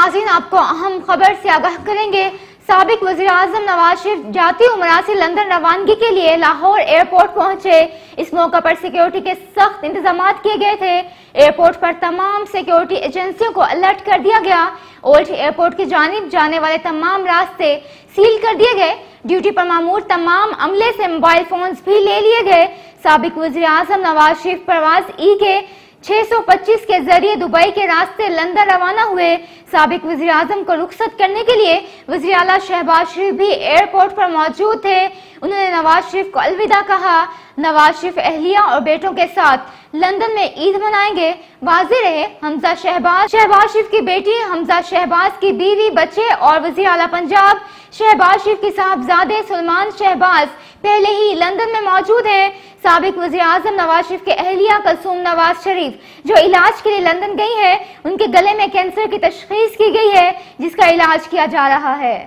ناظرین، آپ کو اہم خبر سے آگاہ کریں گے۔ سابق وزیراعظم نواز شریف جاتی عمرہ سے لندن روانگی کے لیے لاہور ایئرپورٹ پہنچے۔ اس موقع پر سیکیورٹی کے سخت انتظامات کیے گئے تھے۔ ایئرپورٹ پر تمام سیکیورٹی ایجنسیوں کو الرٹ کر دیا گیا۔ اولڈ ایئرپورٹ کی جانب جانے والے تمام راستے سیل کر دیے گئے۔ ڈیوٹی پر معمور تمام عملے سے موبائل فونز بھی لے لیے گئے۔ سابق وزیراعظم نواز شریف پرواز ای کے چھ سو پچیس کے ذریعے دبئی کے راستے لندن روانہ ہوئے۔ سابق وزیراعظم کو رخصت کرنے کے لیے وزیر اعلیٰ شہباز شریف بھی ایئرپورٹ پر موجود تھے۔ انہوں نے نواز شریف کو الوداع کہا۔ نواز شریف اہلیہ اور بیٹوں کے ساتھ لندن میں عید منائیں گے۔ واضح رہے، حمزہ شہباز شہباز شریف کی بیٹی، حمزہ شہباز کی بیوی بچے اور وزیر اعلیٰ پنجاب، شہباز شریف کی صاحبزادے سلمان شہباز۔ پہلے ہی لندن میں موجود ہیں سابق وزیر اعظم نواز شریف کے اہلیہ کلثوم نواز شریف۔ جو علاج کے لیے لندن گئی ہے ان کے گلے میں کینسر کی تشخیص کی گئی ہے، جس کا علاج کیا جا رہا ہے۔